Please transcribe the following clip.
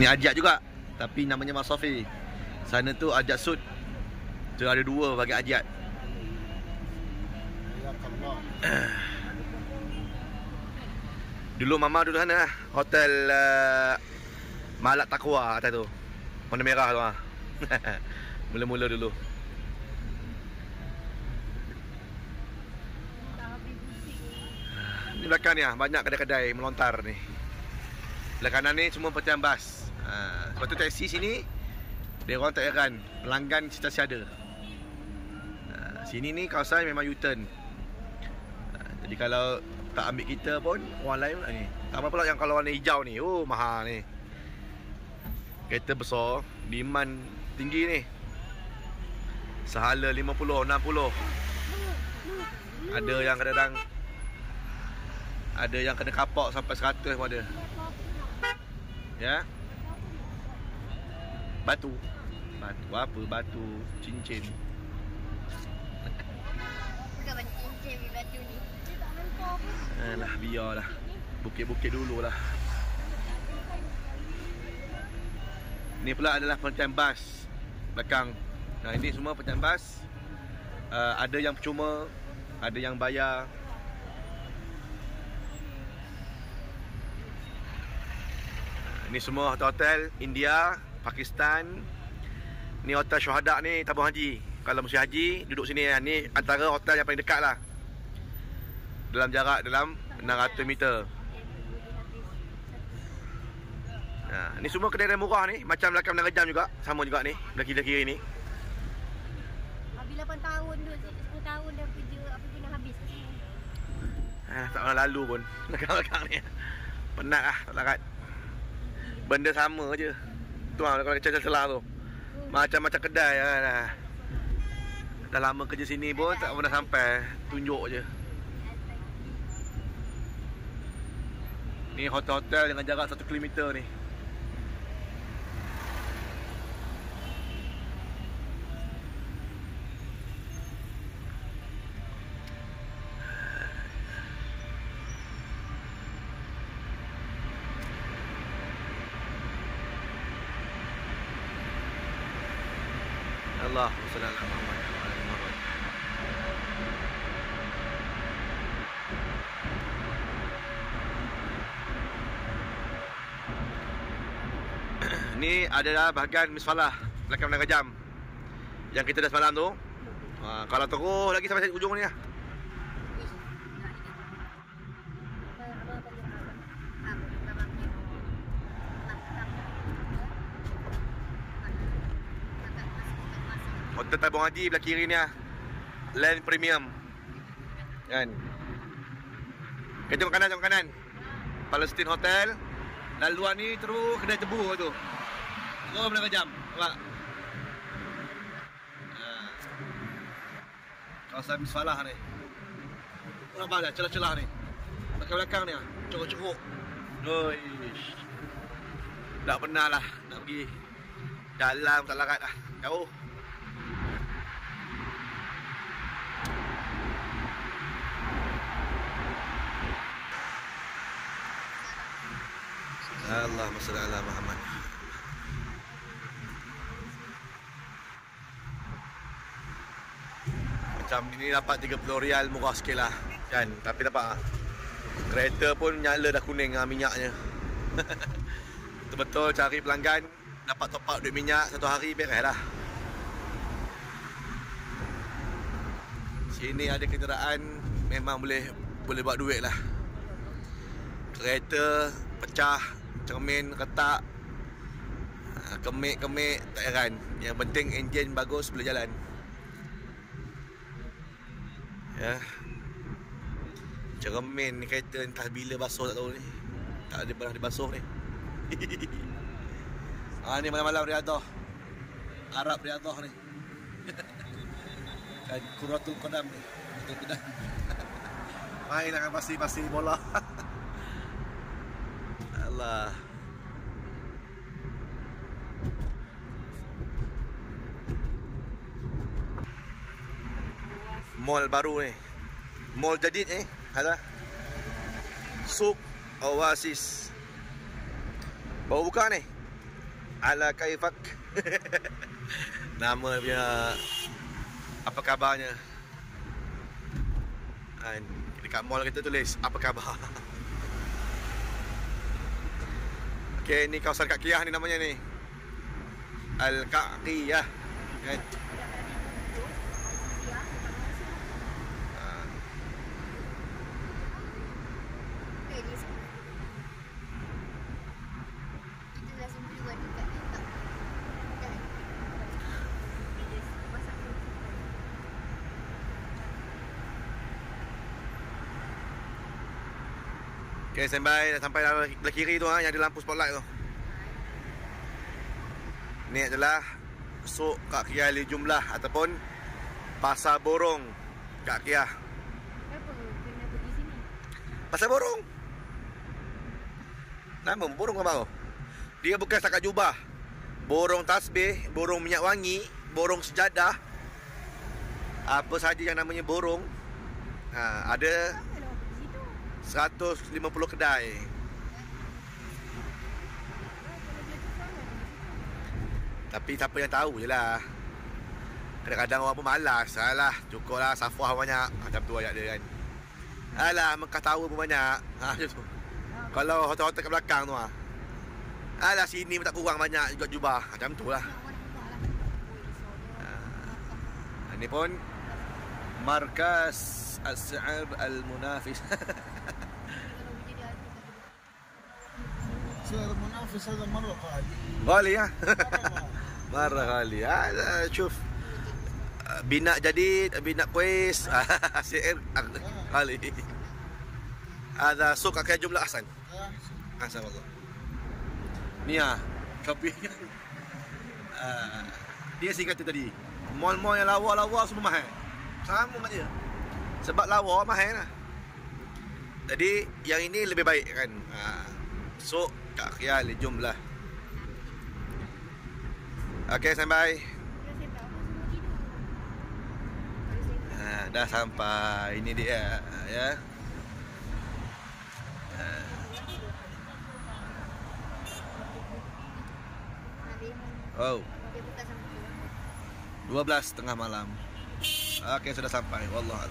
Ni Ajat juga. Tapi namanya Mas Sofi. Sana tu Ajat Sud. Tu ada dua bagi Ajat Dulu Mama duduk sana Hotel uh, Malak Takwa atas tu. Warna merah tu lah Mula-mula dulu. Ni belakang ni lah Banyak kedai-kedai melontar ni. Belah kanan ni semua pertian bas ha, Sebab tu taksi sini Dia orang tak heran. Pelanggan sentiasa ada ha, Sini ni kawasan memang U-turn. Ha, Jadi kalau tak ambil kita pun Orang lain ni. Tambah pula yang kalau warna hijau ni? Oh mahal ni. Kereta besar Demand tinggi ni. Sehala 50, 60 Ada yang kadang-kadang Ada yang kena kapak sampai 100 pun ada. Ya Batu. Batu apa? Batu. Cincin. Bukan banyak cincin batu ni. Dia tak hantar pun. Alah biarlah. Bukit-bukit dulu lah Ni pula adalah penantian bas Belakang. Nah ini semua penantian bas. Uh, Ada yang percuma Ada yang bayar. Ni semua hotel-hotel India, Pakistan Ni hotel syuhada ni tabung haji. Kalau mesti haji duduk sini Ni antara hotel yang paling dekat lah. Dalam jarak dalam 600 meter. Ha, ni semua kedai murah ni Macam belakang Menara Jam juga Sama juga ni Belah kiri-kiri ni. Habis 8 tahun tu, 10 tahun dah kerja apa pun dah habis? Sini. ha, Tak pernah lalu pun Belakang-belakang ni. Penat lah Tak larat. Benda sama je Tu lah kalau kecil celah tu Macam-macam kedai lah Dah lama kerja sini pun Tak pernah sampai. Tunjuk je. Ni hotel-hotel dengan jarak 1 km ni Allah salli ala Muhammad wa ala Muhammad. Ni adalah bahagian misfalah belakang Menara Jam Yang kita dah semalam tu ha, Kalau terus lagi sampai ujung ni lah Hotel Tabung Haji belah kiri ni lah Land Premium. Kan? Kita tengok kanan tengok kanan. Palestine Hotel. Dan luar ni terus kedai tebu tu? Terus berapa jam? Nampak? Ha. Kawasan Misfalah ni. Nampak tak celah-celah ni? Belakang-belakang ni lah Curuk-curuk Uish Tak pernah lah Nak pergi. Dalam tak larat lah. Jauh Allahumma salli ala Muhammad. Macam ni dapat 30 rial murah sikit lah Kan? Tapi dapat lah. Kereta pun nyala dah kuning lah minyaknya. Betul-betul cari pelanggan Dapat top up duit minyak satu hari beres lah. Sini ada kenderaan Memang boleh Boleh buat duit lah. Kereta Pecah Cermin retak ha, Kemik-kemik Tak heran. Yang penting enjin bagus Boleh jalan. Ya. Cermin ni kereta entah bila basuh tak tahu ni. Tak ada pernah dibasuh ni. Ha ni malam-malam riadah Arab riadah ni. Kan kuratul kodam ni. Kuratul kodam Main akan pasti-pasti bola Allah Mall baru ni Mall jadid ni Ada Suk Oasis Baru buka ni Ala kaifak. Nama dia apa kabarnya? Kan dekat mall kita tulis apa khabar. Okey, ni kawasan Kak Kiah ni namanya ni. Al-Qaqiyah. Kan? Ah. Okay, standby dah sampai dah belah kiri tu ha, yang ada lampu spotlight tu. Ni adalah Sok Kak Kiah Ali Jumlah ataupun Pasar Borong Kak Kiah. Kenapa kena pergi sini? Pasar Borong. Nama borong kau tahu? Dia bukan setakat jubah. Borong tasbih, borong minyak wangi, borong sejadah. Apa saja yang namanya borong. Ha, ada Kenapa nak pergi situ? 150 kedai. Tapi siapa yang tahu je lah. Kadang-kadang orang pun malas. Alah cukup lah Safwah banyak Macam tu ayat dia kan. Alah Mekah tahu pun banyak. Ha, Macam tu. Kalau hotel-hotel kat belakang tu ha. Alah sini pun tak kurang banyak juga jubah. Macam tu lah. Ha, Ini pun Markas As-Sa'ab Al-Munafis سعر المنافس هذا مره غالي Bali ha مرة غالي. Marah kali ha, Syuf Bina jadid Bina kuis Syair Kali Ada suk kakek jumlah Ahsan آه، Ahsan Allah Ni ha Shopping Ah, Dia sih kata tadi Mall-mall yang lawa-lawa semua mahal Sama kat dia Sebab lawa mahal lah Jadi Yang ini lebih baik kan ha. So Kak Khia jumlah Okay standby Ha, dah sampai. Ini dia ya. Oh, 12 tengah malam. Okey sudah sampai. Wallah.